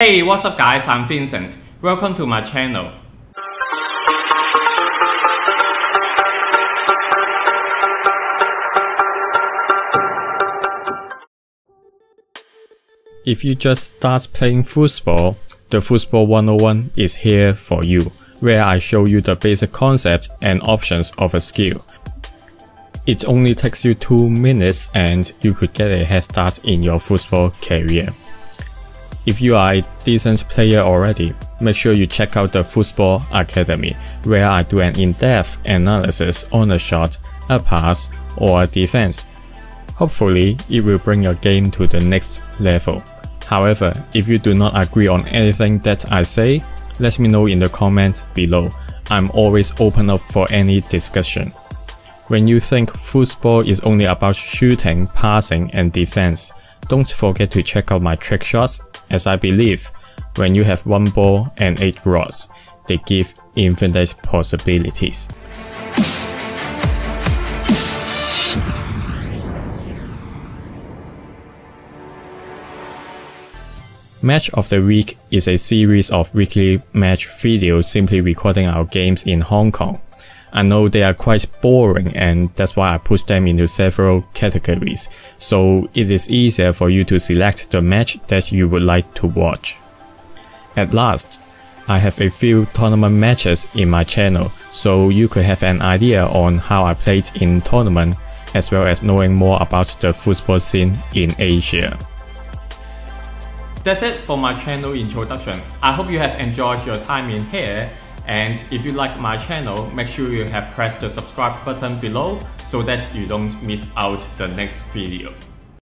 Hey, what's up guys? I'm Vincent. Welcome to my channel. If you just start playing foosball, the Foosball 101 is here for you, where I show you the basic concepts and options of a skill. It only takes you 2 minutes and you could get a head start in your foosball career. If you are a decent player already, make sure you check out the Foosball Academy, where I do an in-depth analysis on a shot, a pass, or a defense. Hopefully, it will bring your game to the next level. However, if you do not agree on anything that I say, let me know in the comments below. I'm always open up for any discussion. When you think foosball is only about shooting, passing, and defense, don't forget to check out my trick shots as I believe when you have one ball and 8 rods, they give infinite possibilities. Match of the Week is a series of weekly match videos simply recording our games in Hong Kong. I know they are quite boring and that's why I put them into several categories, so it is easier for you to select the match that you would like to watch. At last, I have a few tournament matches in my channel, so you could have an idea on how I played in tournament, as well as knowing more about the foosball scene in Asia. That's it for my channel introduction. I hope you have enjoyed your time in here and if you like my channel, make sure you have pressed the subscribe button below so that you don't miss out the next video.